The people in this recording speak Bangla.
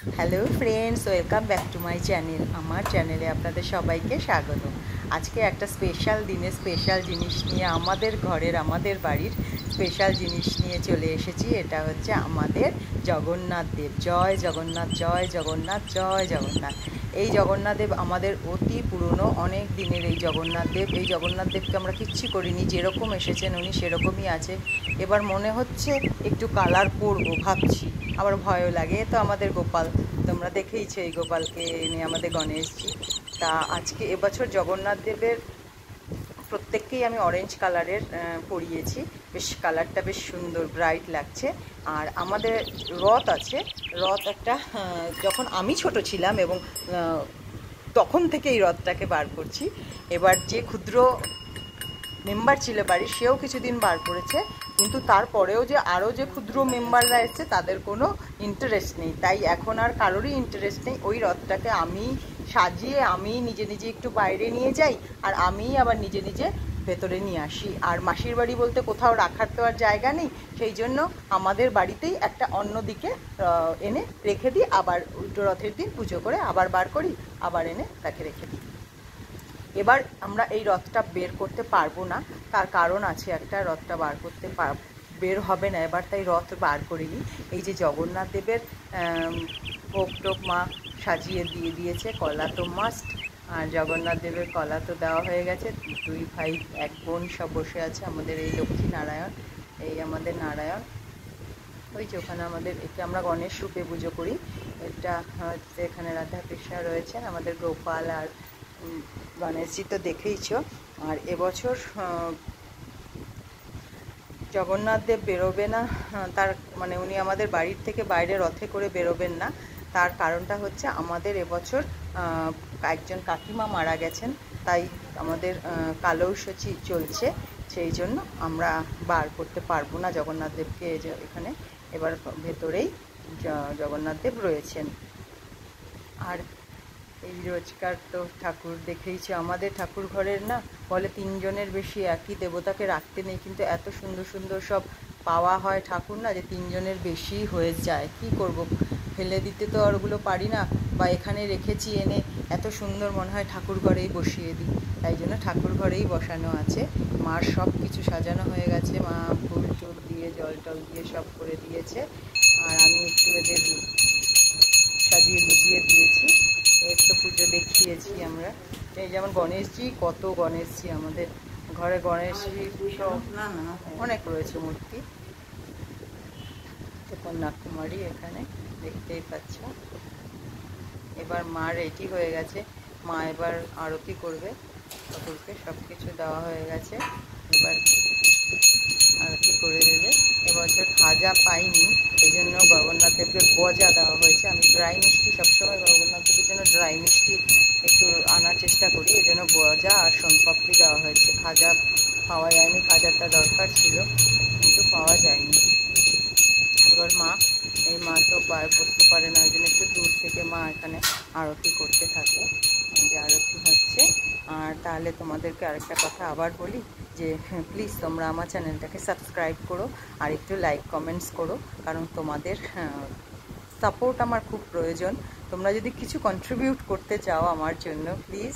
Hello friends welcome back to my channel আমার চ্যানেলে আপনাদের সবাইকে স্বাগত। আজকে একটা স্পেশাল দিনে স্পেশাল জিনিস নিয়ে আমাদের ঘরের, আমাদের বাড়ির স্পেশাল জিনিস নিয়ে চলে এসেছি। এটা হচ্ছে আমাদের জগন্নাথ দেব। জয় জগন্নাথ জয় জগন্নাথ জয় জগন্নাথ। এই জগন্নাথ দেব আমাদের অতি পুরনো, অনেক দিনের এই জগন্নাথ দেব। এই জগন্নাথ দেবকে আমরা কিচ্ছু করিনি। যেরকম এসেছেন উনি সেরকমই আছে। এবার মনে হচ্ছে একটু কালার করব, ভাবছি। আবার ভয়ও লাগে। তো আমাদের গোপাল, তোমরা দেখেইছো এই গোপালকে এনে আমাদের গণেশজি। তা আজকে এবছর জগন্নাথ দেবের প্রত্যেককেই আমি অরেঞ্জ কালারের পরিয়েছি। বেশ কালারটা বেশ সুন্দর ব্রাইট লাগছে। আর আমাদের রথ আছে। রথ একটা যখন আমি ছোট ছিলাম এবং তখন থেকে এই রথটাকে বার করছি। এবার যে ক্ষুদ্র মেম্বার ছিল বাড়ির, সেও কিছুদিন বার করেছে। কিন্তু তারপরেও যে আরও যে ক্ষুদ্র মেম্বাররা এসছে, তাদের কোনো ইন্টারেস্ট নেই। তাই এখন আর কারোরই ইন্টারেস্ট নেই। ওই রথটাকে আমি সাজিয়ে, আমি নিজে নিজে একটু বাইরে নিয়ে যাই আর আমি আবার নিজে নিজে ভেতরে নিয়ে আসি। আর মাসির বাড়ি বলতে কোথাও রাখার তো আর জায়গা নেই, সেই জন্য আমাদের বাড়িতেই একটা অন্য দিকে এনে রেখে দিই। আবার উল্টো রথের দিন পুজো করে আবার বার করি, আবার এনে তাকে রেখে দিই। এবার আমরা এই রথটা বের করতে পারব না। তার কারণ আছে একটা, রথটা বার করতে পার বের হবে না এবার, তাই রথ বার করিনি। এই যে জগন্নাথ দেবের ভোগ টোক মা সাজিয়ে দিয়ে দিয়েছে, কলা তো মাস্ট আর জগন্নাথ দেবের কলা তো দেওয়া হয়ে গেছে। দুই ভাই, এক বোন সব বসে আছে আমাদের এই লক্ষ্মী নারায়ণ এই আমাদের নারায়ণ। ওই যে ওখানে আমাদের, একে আমরা গণেশ রূপে পুজো করি। এটা হচ্ছে এখানে রাধা কৃষ্ণ রয়েছেন, আমাদের গোপাল আর গণেশজি তো দেখেইছ। আর এবছর জগন্নাথ দেব বেরোবে না তার মানে উনি আমাদের বাড়ির থেকে বাইরে রথে করে বেরোবেন না। তার কারণটা হচ্ছে আমাদের এবছর একজন কাকিমা মারা গেছেন, তাই আমাদের কালৌসচি চলছে। সেই জন্য আমরা বার করতে পারব না জগন্নাথ দেবকে এখানে। এবার ভেতরেই জগন্নাথ দেব রয়েছেন। আর এই রোজকার তো ঠাকুর দেখেইছে। আমাদের ঠাকুর ঘরের না বলে তিনজনের বেশি একই দেবতাকে রাখতে নেই। কিন্তু এত সুন্দর সুন্দর সব পাওয়া হয় ঠাকুর না যে তিনজনের বেশি হয়ে যায়। কি করব? ফেলে দিতে তো আর ওগুলো পারি না। বা এখানে রেখেছি এনে এত সুন্দর মনে হয় ঠাকুর ঘরেই বসিয়ে দিই। তাই জন্য ঠাকুর ঘরেই বসানো আছে। মার সব কিছু সাজানো হয়ে গেছে। মা ফুল টুল দিয়ে, জল টল দিয়ে সব করে দিয়েছে। আর আমি একটু এদের সাজিয়ে গুজিয়ে দিয়েছি এর তো পুজো দেখিয়েছি আমরা। এই যেমন গণেশজি কত গণেশজি আমাদের ঘরে গণেশজি অনেক রয়েছে মূর্তি। কন্যাকুমারী এখানে দেখতেই পাচ্ছ। এবার মা রেডি হয়ে গেছে। মা এবার আরতি করবে। ঠাকুরকে সব কিছু দেওয়া হয়ে গেছে। এবার করে দেবে। এবছর খাজা পাইনি এই জন্য জগন্নাথ দেবকে গজা দেওয়া হয়েছে। আমি ড্রাই মিষ্টি সবসময় জগন্নাথ দেবের জন্য ড্রাই মিষ্টি একটু আনার চেষ্টা করি এই জন্য গজা আর সোনপাপড়ি দেওয়া হয়েছে। খাজা পাওয়া যায়নি খাজাটা দরকার ছিল, কিন্তু পাওয়া যায়নি। এবার মা, এই মা তো পায়ে, বসতে পারে না, ওই জন্য একটু দূর থেকে মা এখানে আরতি করতে থাকে। যে আরতি হচ্ছে। আর তাহলে তোমাদেরকে আরেকটা কথা আবার বলি, যে প্লিজ তোমরা আমার চ্যানেলটাকে সাবস্ক্রাইব করো আর একটু লাইক কমেন্টস করো, কারণ তোমাদের সাপোর্ট আমার খুব প্রয়োজন। তোমরা যদি কিছু কন্ট্রিবিউট করতে চাও আমার জন্য প্লিজ